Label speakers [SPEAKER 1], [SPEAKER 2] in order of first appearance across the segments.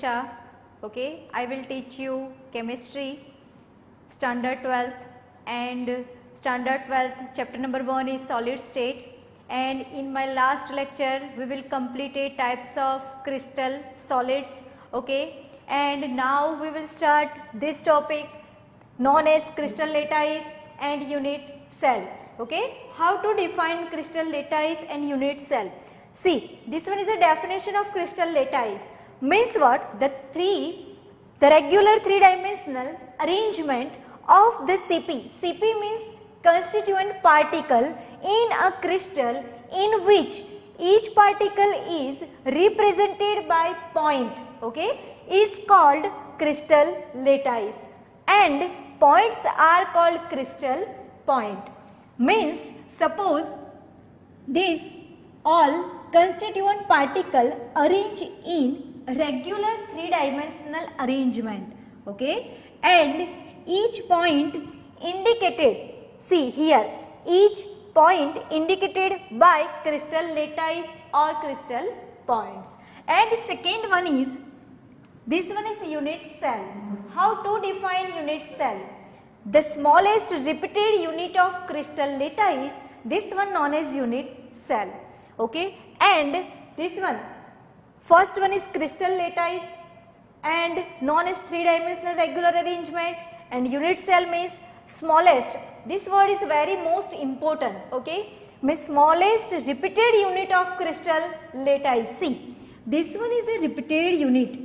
[SPEAKER 1] Shah. Okay, I will teach you chemistry, standard 12th and standard 12th chapter number 1 is solid state. And in my last lecture we will complete a types of crystal solids okay? And now we will start this topic known as crystal lattice and unit cell okay? How to define crystal lattice and unit cell? See this one is a definition of crystal lattice means what? The three the regular three dimensional arrangement of the CP CP means constituent particle in a crystal in which each particle is represented by point okay? Is called crystal lattice and points are called crystal point. Means suppose this all constituent particle arranged in regular three dimensional arrangement okay? And each point indicated see here each point indicated by crystal lattice or crystal points. And second one is this one is unit cell. How to define unit cell? The smallest repeated unit of crystal lattice this one known as unit cell okay? And this one first one is crystal lattice and known as three dimensional regular arrangement. And unit cell means smallest. This word is very most important okay? Means smallest repeated unit of crystal lattice. See this one is a repeated unit.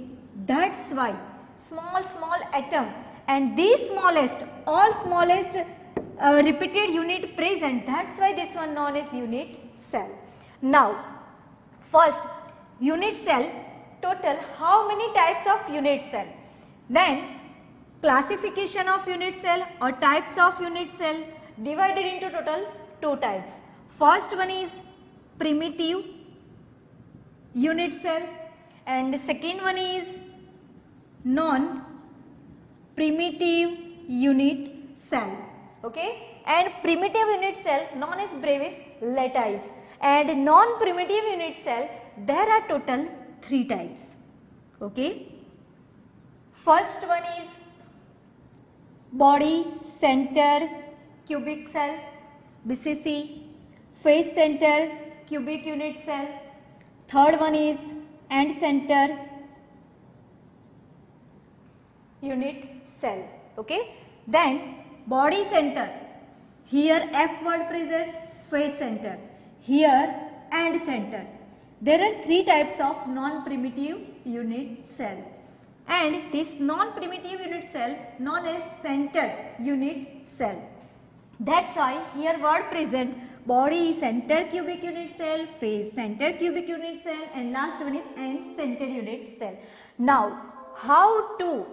[SPEAKER 1] That's why. Small small atom. And this smallest all smallest uh, repeated unit present. That's why this one known as unit cell. Now first unit cell total how many types of unit cell? Then classification of unit cell or types of unit cell divided into total two types. First one is primitive unit cell and second one is non primitive unit cell. Okay? And primitive unit cell known as Bravais lattice and non primitive unit cell there are total three types. Okay? First one is body center cubic cell bcc face center cubic unit cell. Third one is end center unit cell. Okay? Then body center. Here f word present face center here and center. There are three types of non-primitive unit cell. And this non-primitive unit cell known as center unit cell. That's why here word present body center cubic unit cell face center cubic unit cell and last one is end center unit cell. Now how to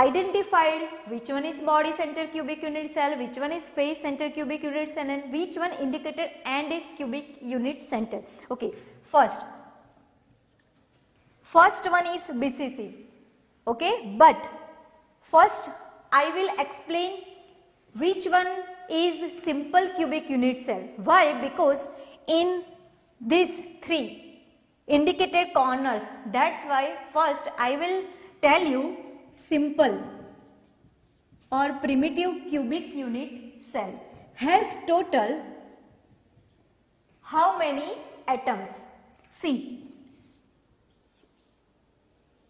[SPEAKER 1] identified which one is body center cubic unit cell, which one is face center cubic unit cell and which one indicated and its cubic unit center. Okay, first, first one is BCC. Okay, but first I will explain which one is simple cubic unit cell. Why? Because in these three indicated corners, that's why first I will tell you simple और primitive cubic unit cell has total how many atoms see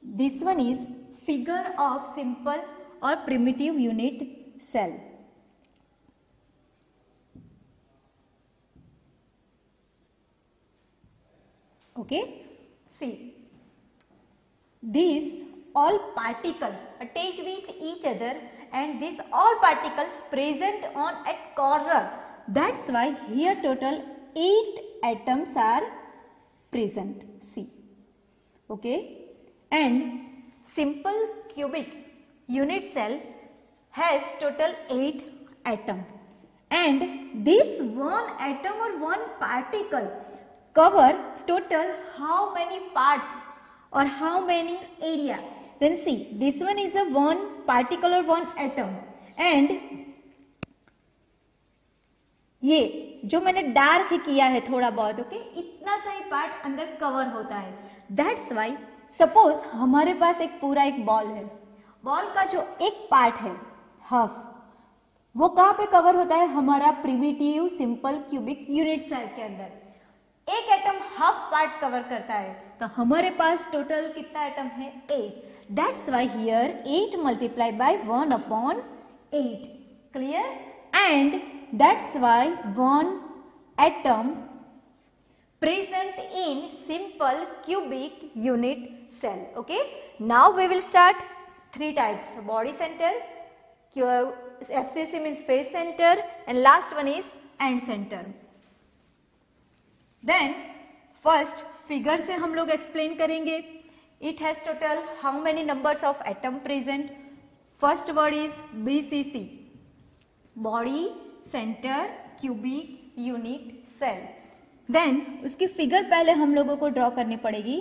[SPEAKER 1] this one is figure of simple और primitive unit cell okay see this all particle attached with each other and these all particles present on a corner. That's why here total 8 atoms are present. See. Okay. And simple cubic unit cell has total 8 atom. And this one atom or one particle cover total how many parts or how many area then see, this one is a one particular one atom. And ये जो मैंने dark किया है थोड़ा बहुत okay okay? इतना सा ही पार्ट अंदर कवर होता है। दैट्स वाई सपोज़ हमारे पास एक पूरा एक बॉल है। बॉल का जो एक पार्ट है हाफ़ वो कहाँ पे कवर होता है? हमारा primitive simple cubic unit cell के अंदर। एक एटम हाफ़ पार्ट कवर करता है। तो हमारे पास टोटल कितना एटम है? Eight that's why here eight multiply by one upon eight clear and that's why one atom present in simple cubic unit cell okay now we will start three types body center fcc means face center and last one is end center then first figure से हम लोग explain करेंगे it has total how many numbers of atom present first word is bcc body center cubic unit cell then उसकी figure पहले हम लोगों को draw करनी पड़ेगी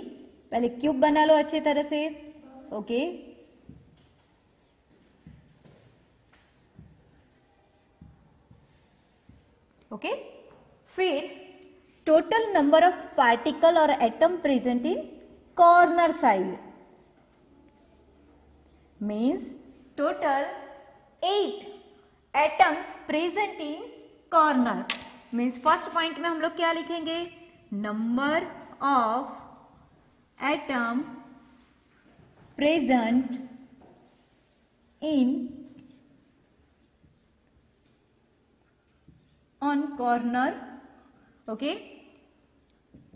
[SPEAKER 1] पहले क्यूब बना लो अच्छी तरह से ओके ओके फिर टोटल नंबर ऑफ़ पार्टिकल और atom present in corner side means total 8 atoms present in corner means first point में हम लोग क्या लिखेंगे number of atom present in on corner okay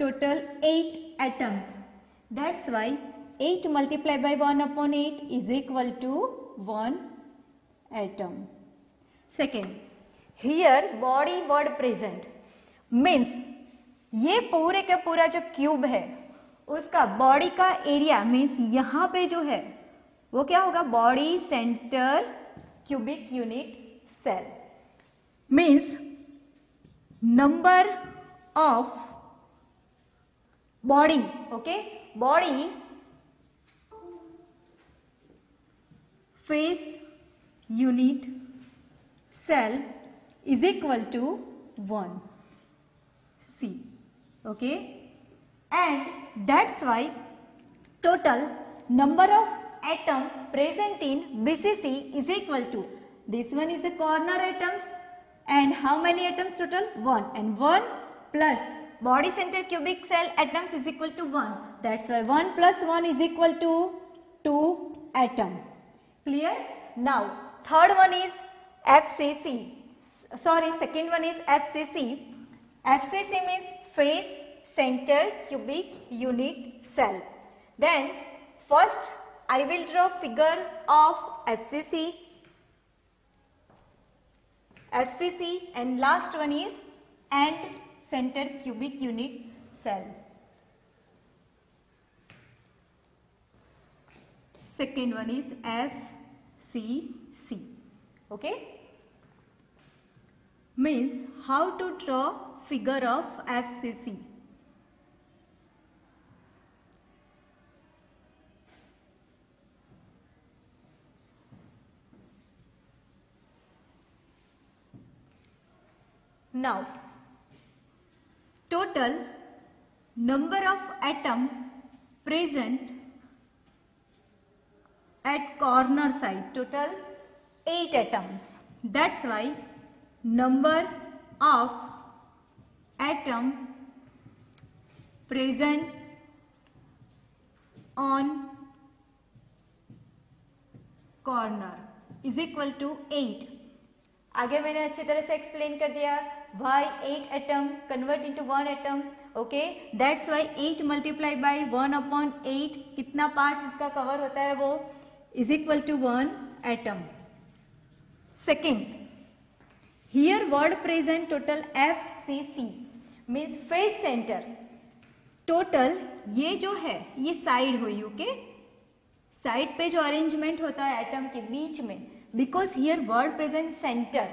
[SPEAKER 1] total 8 atoms That's why 8 multiplied by 1 upon 8 is equal to 1 atom. Second, here body word present means ये पूरे का पूरा जो क्यूब है उसका बॉडी का एरिया मीन्स यहाँ पे जो है वो क्या होगा body centre cubic unit cell means number of body okay? Body phase unit cell is equal to 1 c okay? And that's why total number of atom present in bcc is equal to this one is the corner atoms and how many atoms total? 1 and 1 plus body center cubic cell atoms is equal to 1 that's why 1 plus 1 is equal to 2 atom clear now third one is FCC sorry second one is FCC. FCC means face center cubic unit cell. Then first I will draw figure of FCC. FCC and last one is end center cubic unit cell. Second one is FCC. Okay means how to draw figure of FCC. Now, total number of atom present at corner side, total 8 atoms. That's why number of atom present on corner is equal to 8 आगे मैंने अच्छी तरह से explain कर दिया why eight atom convert into one atom okay that's why eight multiply by one upon eight कितना part इसका cover होता है वो? Is equal to one atom second here word present total F C C means face centre total ये जो है, ये side हुई ओके साइड पे जो अरेंजमेंट होता है एटम के बीच में because here word presents center.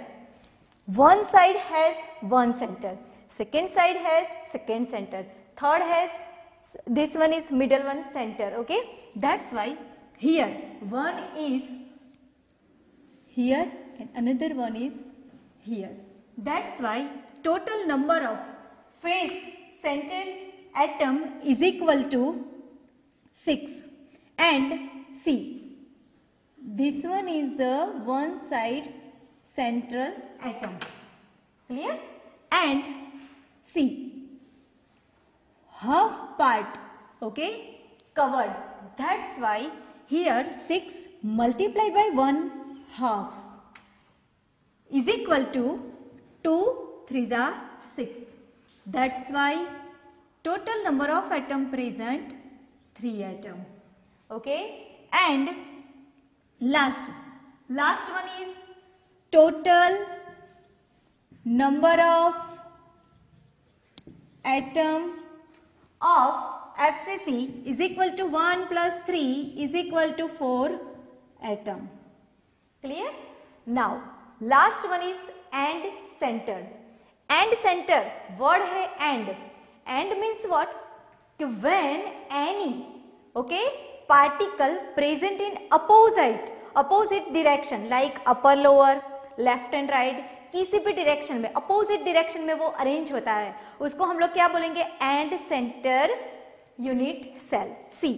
[SPEAKER 1] One side has one center, second side has second center, third has this one is middle one center okay? That's why here one is here and another one is here. That's why total number of face center atom is equal to 6 and see this one is the one side central atom clear? And see half part okay covered. That's why here 6 multiplied by 1 half is equal to 2 3s are 6 that's why total number of atom present 3 atom okay? And last last one is total number of atom of FCC is equal to 1 plus 3 is equal to 4 atom. Clear? Now, last one is and center. And center, word hai and. And means what? When any, okay, particle present in opposite, opposite direction like upper, lower, left and right, किसी भी direction में opposite direction में वो arrange होता है। उसको हम लोग क्या बोलेंगे? End centre unit cell see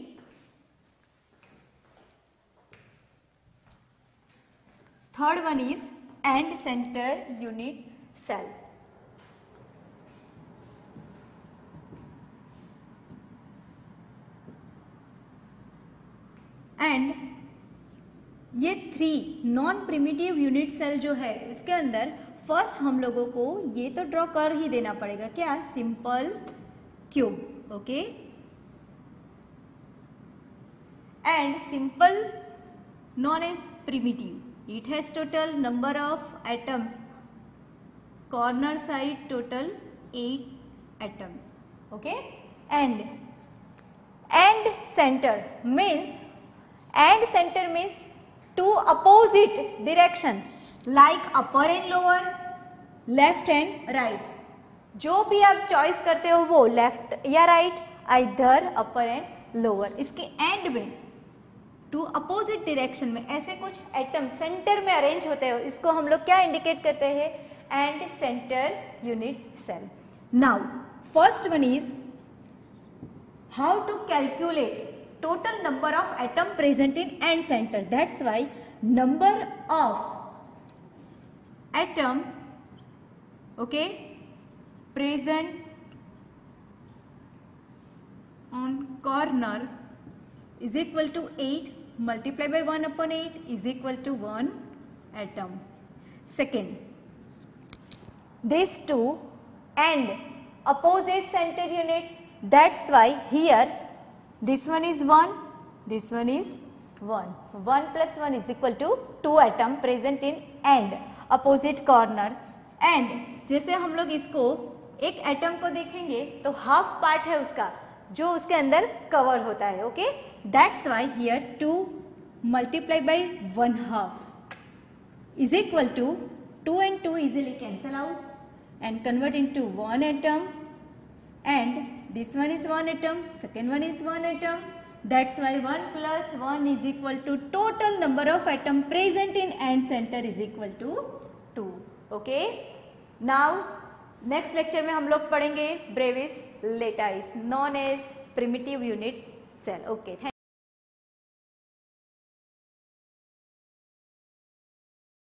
[SPEAKER 1] third one is end centre unit cell and ये three non primitive unit cell जो है, इसके अंदर फ़र्स्ट हम लोगों को ये तो ड्रॉ कर ही देना पड़ेगा। क्या? Simple cube okay and simple non edge primitive it has total number of atoms corner side total eight atoms okay and end centre means end centre means two opposite direction like upper and lower left and right जो भी आप choice करते हो वो left या right इधर upper and lower इसके end में टू अपोजिट डिरेक्शन में ऐसे कुछ एटम सेंटर में अरेंज होते हो, इसको हम लोग क्या इंडिकेट करते हैं? End centre unit cell now first one is how to calculate total number of atom present in end center that's why number of atom okay present on corner is equal to 8 multiplied by 1 upon 8 is equal to 1 atom. Second, these two and opposite center unit that's why here this one is 1 this one is 1 1 plus 1 is equal to two atom present in end, opposite corner. And जैसे हम लोग इसको एक atom को देखेंगे तो half part है उसका, जो उसके अंदर कवर होता है okay that's why here two multiply by one half is equal to two and two easily cancel out and convert into one atom and this one is one atom second one is one atom that's why 1 plus 1 is equal to total number of atom present in end center is equal to 2 okay now next lecture में हम लोग पढ़ेंगे brevis latice known as primitive unit cell okay thank